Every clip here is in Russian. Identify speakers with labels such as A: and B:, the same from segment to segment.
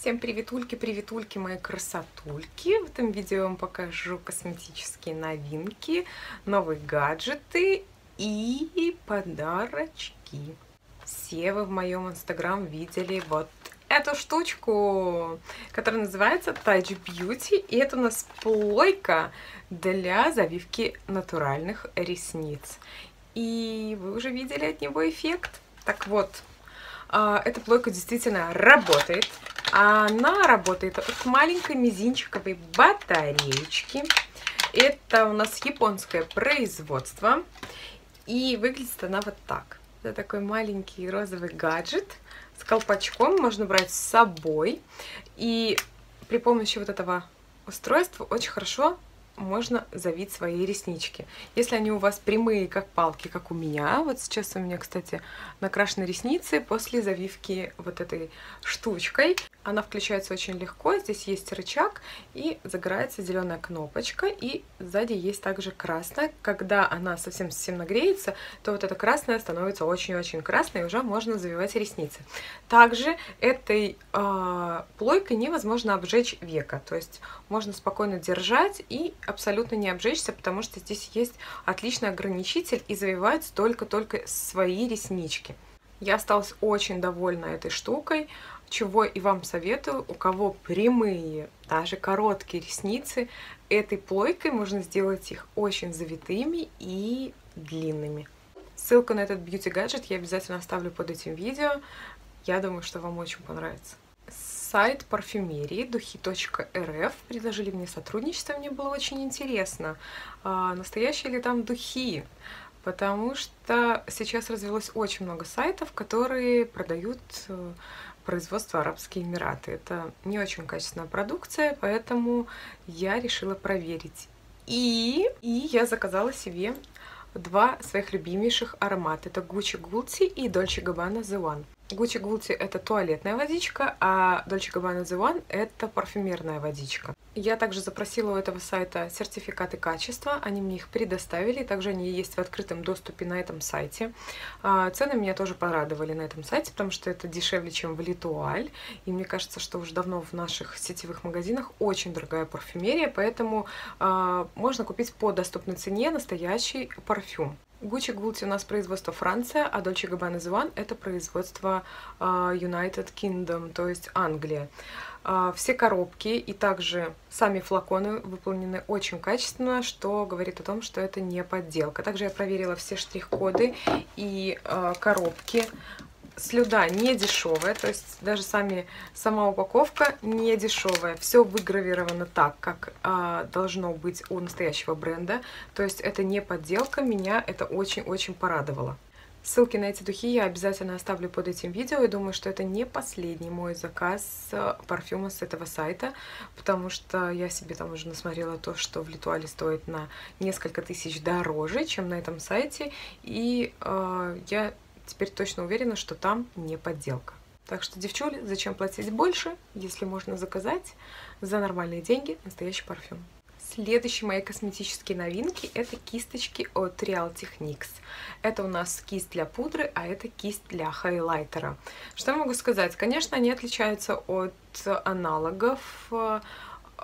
A: Всем приветульки, приветульки, мои красотульки. В этом видео я вам покажу косметические новинки, новые гаджеты и подарочки. Все вы в моем инстаграм видели вот эту штучку, которая называется Touch Beauty. И это у нас плойка для завивки натуральных ресниц. И вы уже видели от него эффект. Так вот, а, эта плойка действительно работает. Она работает от маленькой мизинчиковой батареечки. Это у нас японское производство. И выглядит она вот так. Это такой маленький розовый гаджет с колпачком. Можно брать с собой. И при помощи вот этого устройства очень хорошо можно завить свои реснички. Если они у вас прямые, как палки, как у меня, вот сейчас у меня, кстати, накрашены ресницы после завивки вот этой штучкой. Она включается очень легко, здесь есть рычаг и загорается зеленая кнопочка, и сзади есть также красная. Когда она совсем-совсем нагреется, то вот эта красная становится очень-очень красной, и уже можно завивать ресницы. Также этой э, плойкой невозможно обжечь века, то есть можно спокойно держать и абсолютно не обжечься, потому что здесь есть отличный ограничитель и завивать только-только свои реснички. Я осталась очень довольна этой штукой, чего и вам советую, у кого прямые, даже короткие ресницы, этой плойкой можно сделать их очень завитыми и длинными. Ссылку на этот бьюти-гаджет я обязательно оставлю под этим видео. Я думаю, что вам очень понравится. Сайт парфюмерии духи.рф предложили мне сотрудничество, мне было очень интересно, а настоящие ли там духи, потому что сейчас развелось очень много сайтов, которые продают производство Арабские Эмираты. Это не очень качественная продукция, поэтому я решила проверить. И, и я заказала себе два своих любимейших аромата. Это Gucci Gucci и Dolce Gabbana The One. Гуччи Гулти это туалетная водичка, а Dolce Gabbana The One это парфюмерная водичка. Я также запросила у этого сайта сертификаты качества, они мне их предоставили, также они есть в открытом доступе на этом сайте. А, цены меня тоже порадовали на этом сайте, потому что это дешевле, чем в Литуаль, и мне кажется, что уже давно в наших сетевых магазинах очень дорогая парфюмерия, поэтому а, можно купить по доступной цене настоящий парфюм. Gucci Gucci у нас производство Франция, а Gabbana The One это производство United Kingdom, то есть Англия. Uh, все коробки и также сами флаконы выполнены очень качественно, что говорит о том, что это не подделка. Также я проверила все штрих-коды и uh, коробки слюда не дешевая, то есть даже сами, сама упаковка не дешевая. Все выгравировано так, как а, должно быть у настоящего бренда. То есть это не подделка, меня это очень-очень порадовало. Ссылки на эти духи я обязательно оставлю под этим видео. И думаю, что это не последний мой заказ э, парфюма с этого сайта, потому что я себе там уже насмотрела то, что в Литуале стоит на несколько тысяч дороже, чем на этом сайте. И э, я теперь точно уверена, что там не подделка. Так что, девчули, зачем платить больше, если можно заказать за нормальные деньги настоящий парфюм. Следующие мои косметические новинки это кисточки от Real Techniques. Это у нас кисть для пудры, а это кисть для хайлайтера. Что я могу сказать? Конечно, они отличаются от аналогов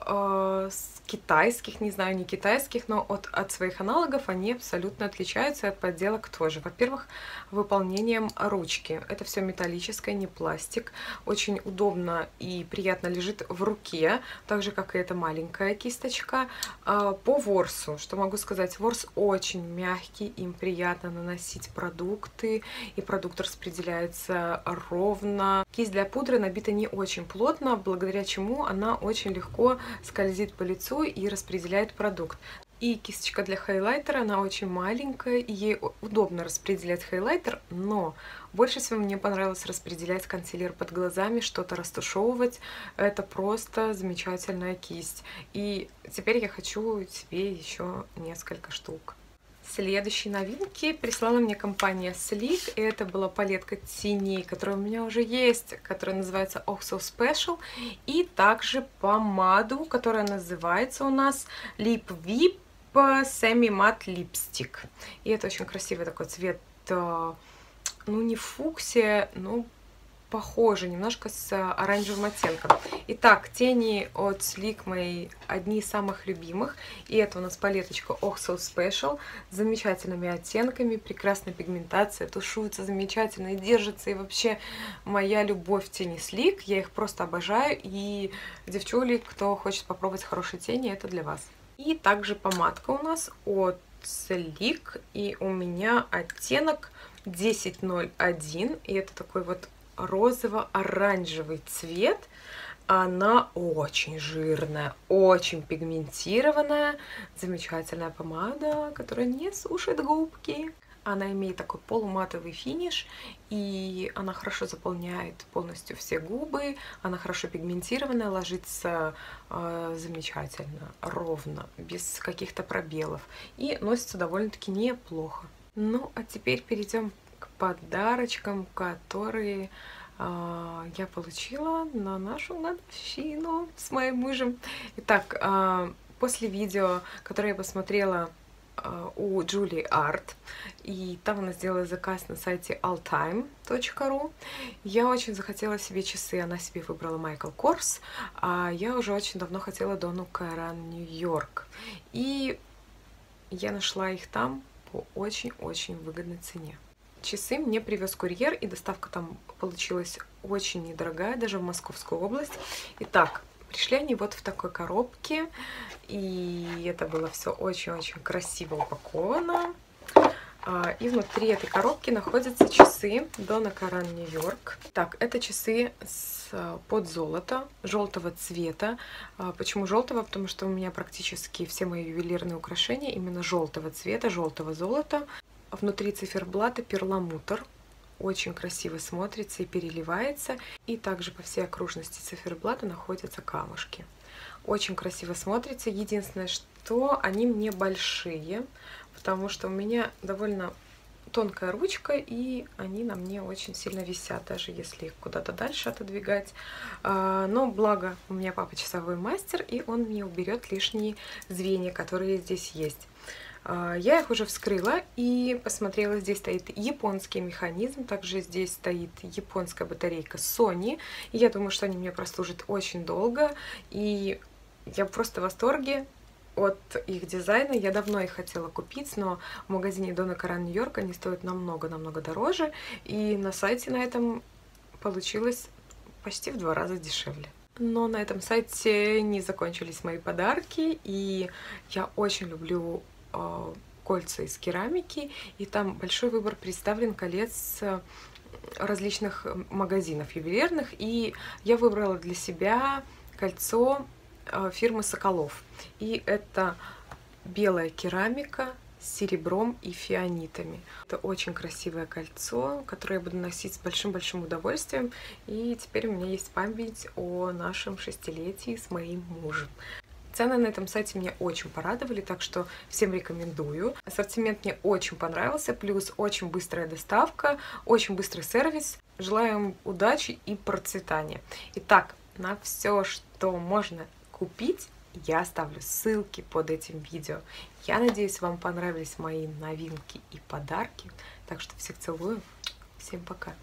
A: э, э, китайских, не знаю, не китайских, но от, от своих аналогов они абсолютно отличаются от подделок тоже. Во-первых, выполнением ручки. Это все металлическое, не пластик. Очень удобно и приятно лежит в руке, так же, как и эта маленькая кисточка. А, по ворсу, что могу сказать, ворс очень мягкий, им приятно наносить продукты, и продукт распределяется ровно. Кисть для пудры набита не очень плотно, благодаря чему она очень легко скользит по лицу и распределяет продукт. И кисточка для хайлайтера, она очень маленькая, и ей удобно распределять хайлайтер, но больше всего мне понравилось распределять консилер под глазами, что-то растушевывать. Это просто замечательная кисть. И теперь я хочу себе еще несколько штук. Следующие новинки прислала мне компания Sleek. И это была палетка теней, которая у меня уже есть, которая называется Oh So Special. И также помаду, которая называется у нас Lip Vip Semi Matte Lipstick. И это очень красивый такой цвет, э, ну не фуксия, ну похожи немножко с оранжевым оттенком. Итак, тени от Sleek мои одни из самых любимых. И это у нас палеточка Oh So Special с замечательными оттенками, прекрасная пигментация, тушуется замечательно и держится. И вообще моя любовь тени Sleek, я их просто обожаю. И девчули, кто хочет попробовать хорошие тени, это для вас. И также помадка у нас от Sleek, и у меня оттенок 1001, и это такой вот розово-оранжевый цвет. Она очень жирная, очень пигментированная, замечательная помада, которая не сушит губки. Она имеет такой полуматовый финиш, и она хорошо заполняет полностью все губы, она хорошо пигментированная, ложится э, замечательно, ровно, без каких-то пробелов, и носится довольно-таки неплохо. Ну, а теперь перейдем подарочкам, которые э, я получила на нашу годовщину с моим мужем. Итак, э, после видео, которое я посмотрела э, у Джулии Арт, и там она сделала заказ на сайте alltime.ru. Я очень захотела себе часы, она себе выбрала Майкл Корс, а я уже очень давно хотела Дону Кайран Нью-Йорк. И я нашла их там по очень-очень выгодной цене. Часы мне привез курьер, и доставка там получилась очень недорогая, даже в Московскую область. Итак, пришли они вот в такой коробке, и это было все очень-очень красиво упаковано. А, и внутри этой коробки находятся часы Дона Каран Нью-Йорк. Так, это часы с, под золото, желтого цвета. А, почему желтого? Потому что у меня практически все мои ювелирные украшения именно желтого цвета, желтого золота. Внутри циферблата перламутр. Очень красиво смотрится и переливается. И также по всей окружности циферблата находятся камушки. Очень красиво смотрится. Единственное, что они мне большие, потому что у меня довольно тонкая ручка, и они на мне очень сильно висят, даже если их куда-то дальше отодвигать. А, но благо у меня папа часовой мастер, и он мне уберет лишние звенья, которые здесь есть. А, я их уже вскрыла и посмотрела, здесь стоит японский механизм, также здесь стоит японская батарейка Sony. я думаю, что они мне прослужат очень долго, и я просто в восторге от их дизайна. Я давно их хотела купить, но в магазине Дона Каран Нью-Йорк они стоят намного-намного дороже. И на сайте на этом получилось почти в два раза дешевле. Но на этом сайте не закончились мои подарки, и я очень люблю кольца из керамики, и там большой выбор представлен колец различных магазинов ювелирных, и я выбрала для себя кольцо Э, фирмы Соколов. И это белая керамика с серебром и фианитами. Это очень красивое кольцо, которое я буду носить с большим-большим удовольствием. И теперь у меня есть память о нашем шестилетии с моим мужем. Цены на этом сайте меня очень порадовали, так что всем рекомендую. Ассортимент мне очень понравился, плюс очень быстрая доставка, очень быстрый сервис. Желаем удачи и процветания. Итак, на все, что можно купить, я оставлю ссылки под этим видео. Я надеюсь, вам понравились мои новинки и подарки. Так что всех целую. Всем пока.